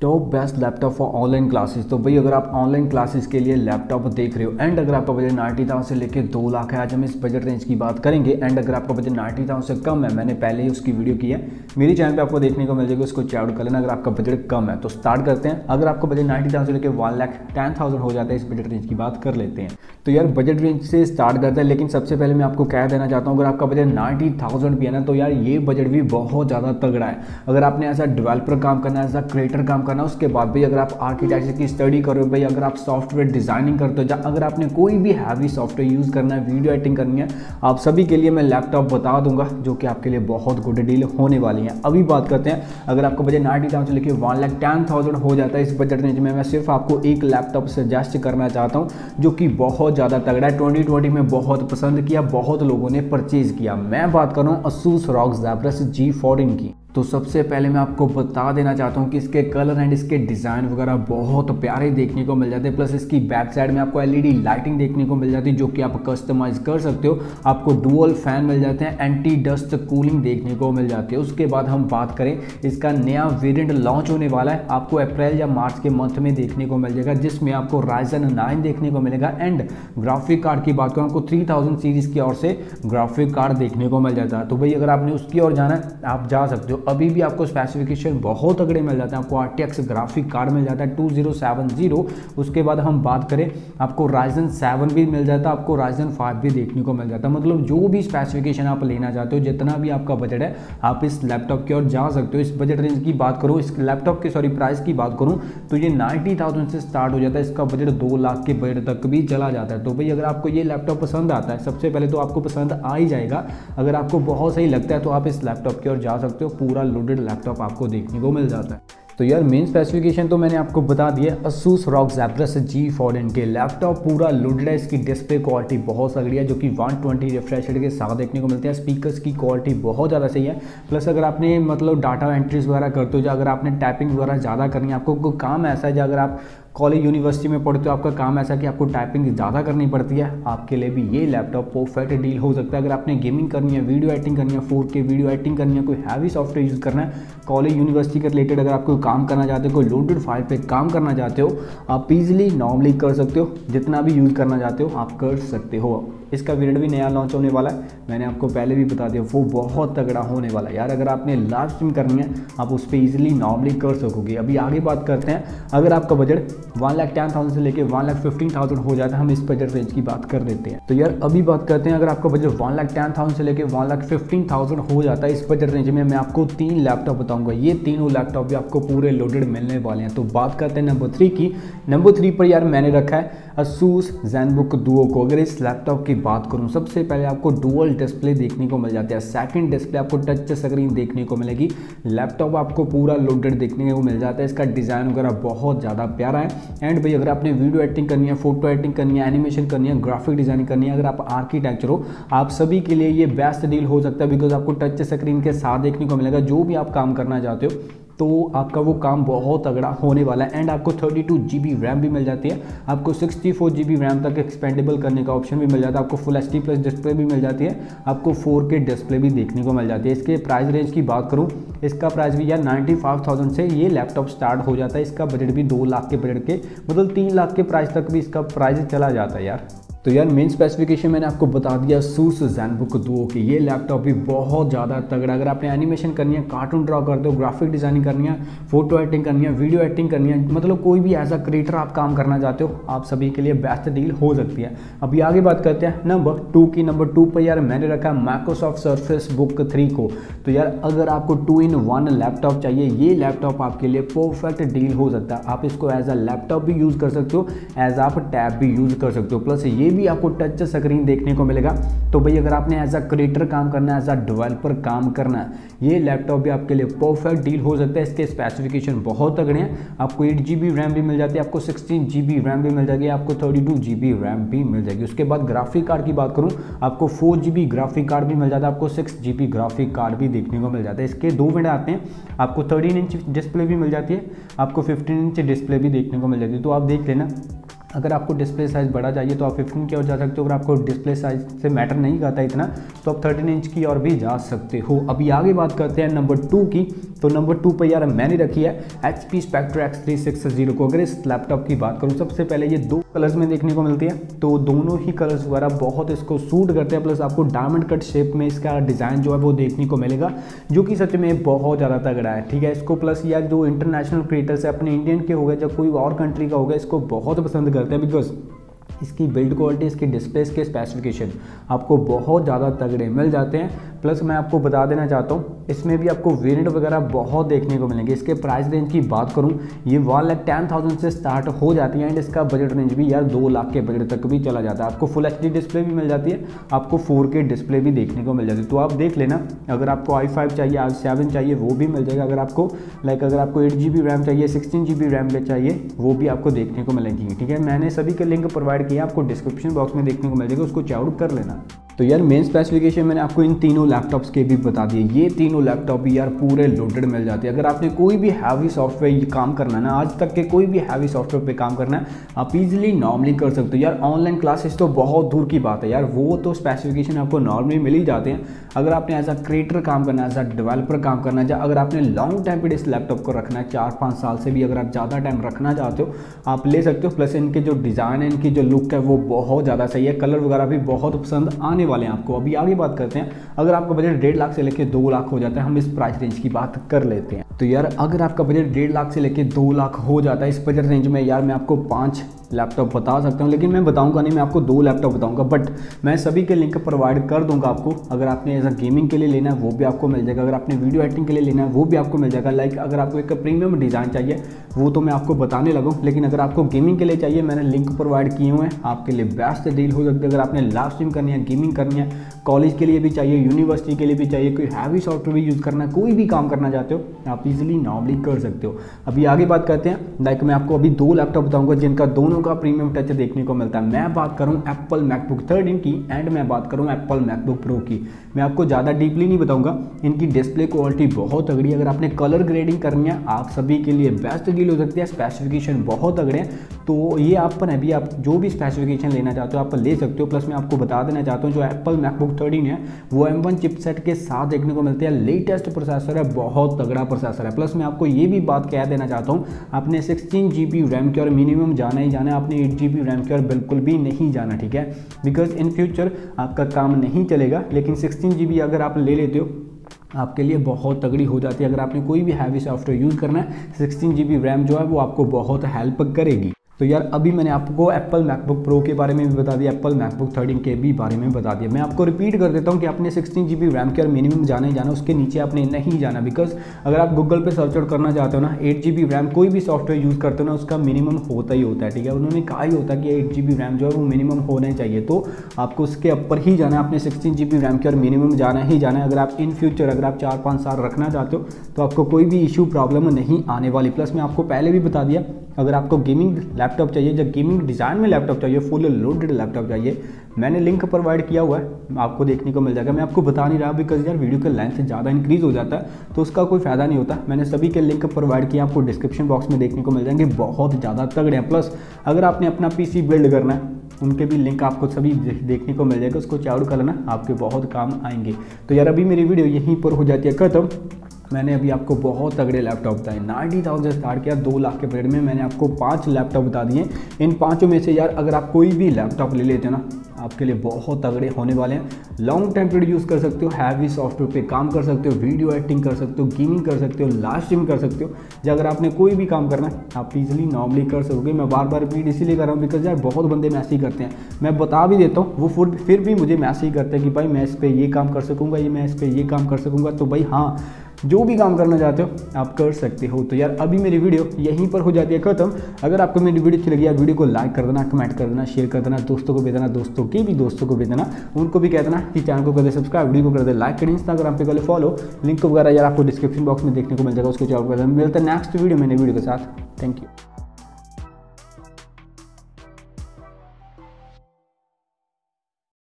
Top best laptop for online classes तो भाई, अगर आप ऑनलाइन क्लासेस के लिए लैपटॉप देख रहे हो एंड अगर आपका बजट नाइन्टी थाउज़ेंड से लेकर दो लाख है, आज हम इस बजट रेंज की बात करेंगे एंड अगर आपका बजट नाइन्टी थाउज़ेंड से कम है, मैंने पहले ही उसकी वीडियो की है। मेरे चैनल पे आपको देखने को मिल जाएगा, उसको चेकआउट कर लेना अगर आपका बजट कम है। तो स्टार्ट करते हैं। अगर आपका बजट नाइन्टी थाउज़ेंड से लेकर वन लाख टेन थाउज़ेंड हो जाता है, इस बजट रेंज की बात कर लेते हैं। तो यार बजट रेंज से स्टार्ट करते हैं, लेकिन सबसे पहले मैं आपको कह देना चाहता हूँ, अगर आपका बजट नाइन्टी थाउज़ेंड भी है ना तो यार ये बजट भी बहुत ज़्यादा तगड़ा है। अगर आपने ऐसा डेवलपर काम करना है, ऐसा क्रिएटर काम करना है उसके बाद भी अगर आप आर्किटेक्चर की स्टडी करो भाई, अगर आप सॉफ्टवेयर डिज़ाइनिंग करते हो, या अगर आपने कोई भी हैवी सॉफ्टवेयर यूज़ करना है वीडियो एडिटिंग करनी है, आप सभी के लिए मैं लैपटॉप बता दूँगा, जो कि आपके लिए बहुत गुड डील होने वाली है। अभी बात करते हैं, अगर आपको बजट नाइनटी थाउज़ेंड लेके वन लाख टेन थाउज़ेंड हो जाता है इस बजट रेंज में, मैं सिर्फ़ आपको एक लैपटॉप सजेस्ट करना चाहता हूँ, जो कि बहुत ज़्यादा तगड़ा है। ट्वेंटी ट्वेंटी में बहुत पसंद किया, बहुत लोगों ने परचेज किया। मैं बात कर रहा हूँ Asus ROG Zephyrus G fourteen की। तो सबसे पहले मैं आपको बता देना चाहता हूँ कि इसके कलर एंड इसके डिज़ाइन वगैरह बहुत प्यारे देखने को मिल जाते हैं। प्लस इसकी बैक साइड में आपको एलईडी लाइटिंग देखने को मिल जाती है, जो कि आप कस्टमाइज कर सकते हो। आपको डुअल फ़ैन मिल जाते हैं एंटी डस्ट कूलिंग देखने को मिल जाती है। उसके बाद हम बात करें, इसका नया वेरियंट लॉन्च होने वाला है। आपको अप्रैल या मार्च के मंथ में देखने को मिल जाएगा जिसमें आपको राइजन नाइन देखने को मिलेगा। एंड ग्राफिक कार्ड की बात करूँ, आपको थ्री सीरीज़ की ओर से ग्राफिक कार्ड देखने को मिल जाता है। तो भाई, अगर आपने उसकी ओर जाना है, आप जा सकते हो। अभी भी आपको स्पेसिफिकेशन बहुत तगड़े मिल जाते हैं। आपको आरटीएक्स ग्राफिक कार्ड मिल जाता है टू उसके बाद हम बात करें, आपको राइजन सेवन भी मिल जाता है, आपको राइजन फाइव भी देखने को मिल जाता है। मतलब जो भी स्पेसिफिकेशन आप लेना चाहते हो, जितना भी आपका बजट है, आप इस लैपटॉप की ओर जा सकते हो। इस बजट रेंज की बात करूँ, इस लैपटॉप की सॉरी प्राइस की बात करूँ तो ये नाइन्टी थाउज़ेंड से स्टार्ट हो जाता है। इसका बजट दो लाख के बजट तक भी चला जाता है। तो भाई, अगर आपको ये लैपटॉप पसंद आता है, सबसे पहले तो आपको पसंद आ ही जाएगा। अगर आपको बहुत सही लगता है तो आप इस लैपटॉप की ओर जा सकते हो। पूरा लोडेड लोडेड लैपटॉप आपको देखने को मिल जाता है। तो यार मेन स्पेसिफिकेशन तो मैंने आपको बता दिया Asus ROG Zephyrus G four के लैपटॉप पूरा लोडेड है। इसकी डिस्प्ले क्वालिटी बहुत सगड़ी है, जो कि 120 ट्वेंटी रिफ्रेश के साथ देखने को मिलते हैं। स्पीकर्स की क्वालिटी बहुत ज़्यादा सही है। प्लस अगर आपने मतलब डाटा एंट्रीज वगैरह करते हो अगर आपने टाइपिंग वगैरह ज़्यादा करनी है, आपको काम ऐसा है जो अगर आप कॉलेज यूनिवर्सिटी में पढ़ते हो, आपका काम ऐसा कि आपको टाइपिंग ज़्यादा करनी पड़ती है, आपके लिए भी ये लैपटॉप परफेक्ट डील हो सकता है। अगर आपने गेमिंग करनी है वीडियो एडिटिंग करनी है फोर के वीडियो एडिटिंग करनी है, कोई हैवी सॉफ्टवेयर यूज़ करना है कॉलेज यूनिवर्सिटी के रिलेटेड अगर आप कोई काम करना चाहते हो, कोई लोडेड फ़ाइल पे काम करना चाहते हो, आप ईजिली नॉर्मली कर सकते हो, जितना भी यूज़ करना चाहते हो, आप कर सकते हो। इसका वेरियंट भी नया लॉन्च होने वाला है। मैंने आपको पहले भी बता दिया, वो बहुत तगड़ा होने वाला है। यार, अगर आपने लाइव स्ट्रीम करनी है, आप उस पर ईजिली नॉर्मली कर सकोगे। अभी आगे बात करते हैं। अगर आपका budget one lakh ten thousand से लेकर वन लाख फिफ्टीन थाउज़ेंड हो जाता है, हम इस बजट रेंज की बात कर देते हैं। तो यार, अभी बात करते हैं, अगर आपका budget one lakh ten thousand से लेकर वन लाख फिफ्टीन थाउज़ेंड हो जाता है, इस बजट रेंज में मैं आपको तीन लैपटॉप बताऊँगा, ये तीनों लैपटॉप भी आपको पूरे लोडेड मिलने वाले हैं। तो बात करते हैं नंबर थ्री की। नंबर थ्री पर यार मैंने रखा है असूस जैनबुक दुओ को। अगर इस लैपटॉप की बात करूँ, सबसे पहले आपको डुअल डिस्प्ले देखने को मिल जाता है। सेकंड डिस्प्ले आपको टच स्क्रीन देखने को मिलेगी। लैपटॉप आपको पूरा लोडेड देखने को मिल जाता है। इसका डिज़ाइन वगैरह बहुत ज़्यादा प्यारा है। एंड भाई, अगर आपने वीडियो एडिटिंग करनी है फ़ोटो एडिटिंग करनी है एनिमेशन करनी है ग्राफिक डिज़ाइनिंग करनी है, अगर आप आर्किटेक्चर हो, आप सभी के लिए ये बेस्ट डील हो सकता है बिकॉज़ आपको टच स्क्रीन के साथ देखने को मिलेगा। जो भी आप काम करना चाहते हो तो आपका वो काम बहुत तगड़ा होने वाला है। एंड आपको thirty two G B RAM भी मिल जाती है। आपको sixty four G B RAM तक एक्सपेंडेबल करने का ऑप्शन भी मिल जाता है। आपको फुल एच प्लस डिस्प्ले भी मिल जाती है। आपको फोर के डिस्प्ले भी देखने को मिल जाती है। इसके प्राइस रेंज की बात करूँ, इसका प्राइस भी यार नाइन्टी फाइव थाउज़ेंड से ये लैपटॉप स्टार्ट हो जाता है। इसका बजट भी दो लाख के बजट के मतलब तीन लाख के प्राइस तक भी इसका प्राइस चला जाता है यार। तो यार मेन स्पेसिफिकेशन मैंने आपको बता दिया सूस जैनबुक दो, की ये लैपटॉप भी बहुत ज़्यादा तगड़ा अगर आपने एनिमेशन करनी है कार्टून ड्रॉ करते हो ग्राफिक डिज़ाइनिंग करनी है फ़ोटो एडिटिंग करनी है वीडियो एडिटिंग करनी है मतलब कोई भी एज अ क्रिएटर आप काम करना चाहते हो, आप सभी के लिए बेस्ट डील हो सकती है। अभी आगे बात करते हैं नंबर टू की नंबर टू पर यार मैंने रखा है माइक्रोसॉफ्ट सर्फेस बुक थ्री को। तो यार, अगर आपको टू इन वन लैपटॉप चाहिए, ये लैपटॉप आपके लिए परफेक्ट डील हो सकता है। आप इसको एज अ लैपटॉप भी यूज़ कर सकते हो एज आप टैब भी यूज़ कर सकते हो। प्लस ये भी आपको टच स्क्रीन देखने को मिलेगा। तो भाई, अगर आपने एज अ क्रिएटर काम करना है एज अ डेवलपर काम करना है, ये लैपटॉप भी आपके लिए परफेक्ट डील हो सकता है। इसके स्पेसिफिकेशन बहुत तगड़े हैं। आपको एट जी रैम भी मिल जाती है, आपको सिक्सटीन जी रैम भी मिल जाएगी, आपको थर्टी टू रैम भी मिल जाएगी। उसके बाद ग्राफिक कार्ड की बात करूँ, आपको फोर ग्राफिक कार्ड भी मिल जाता है, आपको सिक्स ग्राफिक कार्ड भी देखने को मिल जाता है। इसके दो मिनट आते हैं, आपको थर्टीन इंच डिस्प्ले भी मिल जाती है, आपको फिफ्टीन इंच डिस्प्ले भी देखने को मिल जाती है। तो आप देख लेना। अगर आपको डिस्प्ले साइज़ बड़ा चाहिए तो आप 15 की ओर जा सकते हो। अगर आपको डिस्प्ले साइज़ से मैटर नहीं करता इतना तो आप 13 इंच की ओर भी जा सकते हो। अभी आगे बात करते हैं नंबर टू की। तो नंबर टू पर यार मैंने रखी है H P Spectre X three six zero को। अगर इस लैपटॉप की बात करूँ, सबसे पहले ये दो कलर्स में देखने को मिलती है। तो दोनों ही कलर्स वगैरह बहुत इसको सूट करते हैं प्लस आपको डायमंड कट शेप में इसका डिज़ाइन जो है वो देखने को मिलेगा, जो कि सच में बहुत ज़्यादा तगड़ा है, ठीक है? इसको प्लस यार जो इंटरनेशनल क्रिएटर्स है, अपने इंडियन के हो गए या कोई और कंट्री का हो गया, इसको बहुत पसंद करते हैं बिकॉज़ इसकी बिल्ड क्वालिटी इसकी डिस्प्लेस के स्पेसिफिकेशन आपको बहुत ज़्यादा तगड़े मिल जाते हैं। प्लस मैं आपको बता देना चाहता हूँ, इसमें भी आपको वेरिएंट वगैरह बहुत देखने को मिलेंगे। इसके प्राइस रेंज की बात करूँ, ये वन लाख टेन थाउज़ेंड से स्टार्ट हो जाती है एंड इसका बजट रेंज भी यार दो लाख के बजट तक भी चला जाता है। आपको फुल एचडी डिस्प्ले भी मिल जाती है, आपको फोर डिस्प्ले भी देखने को मिल जाती है। तो आप देख लेना, अगर आपको आई फाइव चाहिए आई सेवन चाहिए, वो भी मिल जाएगा। अगर आपको लाइक अगर आपको एट जी बी रैम चाहिए सिक्सटीन जी बी रैम चाहिए, वो भी आपको देखने को मिलेंगी, ठीक है? मैंने सभी के लिंक प्रोवाइड किया आपको डिस्क्रिप्शन बॉक्स में देखने को मिल जाएगा उसको चेकआउट कर लेना। तो यार मेन स्पेसिफिकेशन मैंने आपको इन तीनों लैपटॉप्स के भी बता दिए। ये तीनों लैपटॉप भी यार पूरे लोडेड मिल जाते हैं। अगर आपने कोई भी हैवी सॉफ्टवेयर काम करना है ना, आज तक के कोई भी हैवी सॉफ्टवेयर पे काम करना है, आप इजीली नॉर्मली कर सकते हो। यार ऑनलाइन क्लासेस तो बहुत दूर की बात है यार। वो तो स्पेसिफिकेशन आपको नॉर्मली मिल ही जाते हैं। अगर आपने एज अ क्रिएटर काम करना है एज अ डेवलपर काम करना है, या अगर आपने लॉन्ग टाइम पर इस लैपटॉप को रखना है, चार पाँच साल से भी अगर आप ज़्यादा टाइम रखना चाहते हो, आप ले सकते हो। प्लस इनके जो डिज़ाइन है, इनकी जो लुक है, वो बहुत ज़्यादा सही है। कलर वगैरह भी बहुत पसंद आने वाले हैं आपको। अभी आगे बात करते हैं। अगर आपका बजट डेढ़ लाख से लेकर दो लाख हो जाता है, हम इस प्राइस रेंज की बात कर लेते हैं। तो यार, अगर आपका बजट डेढ़ लाख से लेकर दो लाख हो जाता है इस बजट रेंज में, यार, मैं आपको पाँच लैपटॉप बता सकता हूँ, लेकिन मैं बताऊँगा नहीं, मैं आपको दो लैपटॉप बताऊँगा बट मैं सभी के लिंक प्रोवाइड कर दूँगा आपको। अगर आपने एज अ गेमिंग के लिए लेना है, वो भी आपको मिल जाएगा। अगर आपने वीडियो एडिटिंग के लिए लेना है, वो भी आपको मिल जाएगा। लाइक अगर आपको एक प्रीमियम डिज़ाइन चाहिए, वो तो मैं आपको बताने लगूँ, लेकिन अगर आपको गेमिंग के लिए चाहिए, मैंने लिंक प्रोवाइड किए हुए हैं, आपके लिए बेस्ट डील हो सकती है। अगर आपने लाइव स्ट्रीम करनी है गेमिंग करनी है। कॉलेज के लिए भी चाहिए यूनिवर्सिटी के लिए भी चाहिए, कोई हैवी सॉफ्टवेयर भी यूज़ करना है, कोई भी काम करना चाहते हो, आप इजीली नॉर्मली कर सकते हो। अभी आगे बात करते हैं लाइक मैं आपको अभी दो लैपटॉप बताऊँगा, जिनका दोनों का प्रीमियम टच देखने को मिलता है। मैं बात करूँ एप्पल मैकबुक थर्टीन की एंड मैं बात करूँ एप्पल मैकबुक प्रो की। मैं आपको ज़्यादा डीपली नहीं बताऊँगा, इनकी डिस्प्ले क्वालिटी बहुत तगड़ी अगर आपने कलर ग्रेडिंग करनी है, आप सभी के लिए बेस्ट डील हो सकती है स्पेसिफिकेशन बहुत तगड़े हैं। तो ये आप पर अभी आप जो भी स्पेसिफिकेशन लेना चाहते हो, आप ले सकते हो। प्लस मैं आपको बता देना चाहता हूँ, जो एप्पल मैकबुक थर्टीन है, वो एम वन चिपसेट के साथ देखने को मिलते हैं। लेटेस्ट प्रोसेसर है, बहुत तगड़ा प्रोसेसर है। प्लस मैं आपको ये भी बात कह देना चाहता हूँ, आपने सिक्सटीन जी रैम की और मिनिमम जाना ही जाना है, आपने एट जी रैम की और बिल्कुल भी नहीं जाना, ठीक है? बिकॉज़ इन फ्यूचर आपका काम नहीं चलेगा, लेकिन सिक्सटीन जी अगर आप ले लेते हो, आपके लिए बहुत तगड़ी हो जाती है। अगर आपने कोई भी हैवी सॉफ्टवेयर यूज़ करना है सिक्सटीन जी रैम जो है वो आपको बहुत हेल्प करेगी। तो यार अभी मैंने आपको एप्पल मैकबुक प्रो के बारे में भी बता दिया एप्पल मैकबुक थर्टीन के भी बारे में बता दिया। मैं आपको रिपीट कर देता हूँ कि आपने सिक्सटीन जी बी रैम के और मिनिमम जाना ही जाना, उसके नीचे आपने नहीं जाना। बिकॉज़ अगर आप गूगल पे सर्च आउट करना चाहते हो ना एट जी बी रैम कोई भी सॉफ्टवेयर यूज़ करते हो ना, उसका मिनिमम होता ही होता है, ठीक है? उन्होंने कहा ही होता है कि एट जी बी रैम जो है वो मिनिमम होना चाहिए। तो आपको उसके ऊपर ही जाना है, आपने सिक्सटीन जी बी रैम के और मिनिमम जाना ही जाना है। अगर आप इन फ्यूचर अगर आप चार पाँच साल रखना चाहते हो तो आपको कोई भी इशू प्रॉब्लम नहीं आने वाली। प्लस मैं आपको पहले भी बता दिया, अगर आपको गेमिंग लैपटॉप चाहिए या गेमिंग डिज़ाइन में लैपटॉप चाहिए फुल लोडेड लैपटॉप चाहिए, मैंने लिंक प्रोवाइड किया हुआ है। आपको देखने को मिल जाएगा। मैं आपको बता नहीं रहा बिकॉज़ यार वीडियो का लेंथ ज़्यादा इंक्रीज हो जाता है तो उसका कोई फ़ायदा नहीं होता। मैंने सभी के लिंक प्रोवाइड किया आपको डिस्क्रिप्शन बॉक्स में देखने को मिल जाएँगे। बहुत ज़्यादा तगड़े हैं। प्लस अगर आपने अपना पीसी बिल्ड करना है, उनके भी लिंक आपको सभी देखने को मिल जाएगा। उसको चाउड कर लेना, आपके बहुत काम आएँगे। तो यार अभी मेरी वीडियो यहीं पर हो जाती है। खत्म। मैंने अभी आपको बहुत तगड़े लैपटॉप बताए। नाइन्टी थाउज़ेंड स्टार्ट किया दो लाख के पीरियड में मैंने आपको पाँच लैपटॉप बता दिए। इन पाँचों में से यार, अगर आप कोई भी लैपटॉप ले लेते हो ना, आपके लिए बहुत तगड़े होने वाले हैं। लॉन्ग टाइम पीरियड यूज़ कर सकते हो हैवी सॉफ्टवेयर पे काम कर सकते हो वीडियो एडिटिंग कर सकते हो गेमिंग कर सकते हो लाइव स्ट्रीम कर सकते हो। या अगर आपने कोई भी काम करना है, आप इजीली नॉर्मली कर सकोगे। मैं बार बार रिपीट इसीलिए कर रहा हूँ बिकॉज़ यार बहुत बंदे मैसेज करते हैं। मैं बता भी देता हूँ, वो फिर भी मुझे मैसेज करते हैं कि भाई मैं इस पर ये काम कर सकूँगा, ये मैं इस पर ये काम कर सकूँगा। तो भाई हाँ जो भी काम करना चाहते हो, आप कर सकते हो। तो यार, अभी मेरी वीडियो यहीं पर हो जाती है खत्म। अगर आपको मेरी वीडियो अच्छी लगी, यार, वीडियो को लाइक कर देना कमेंट कर देना शेयर कर देना, दोस्तों को भी देना, दोस्तों के भी दोस्तों को भी देना, उनको भी कह देना कि चैनल को कर दे सब्सक्राइब वीडियो को कर दे लाइक करें इंस्टाग्राम पर कर फॉलो लिंक वगैरह यार आपको डिस्क्रिप्शन बॉक्स में देखने को मिल जाएगा, उसको जॉब कर मिलता है नेक्स्ट वीडियो मैंने वीडियो के साथ। Thank you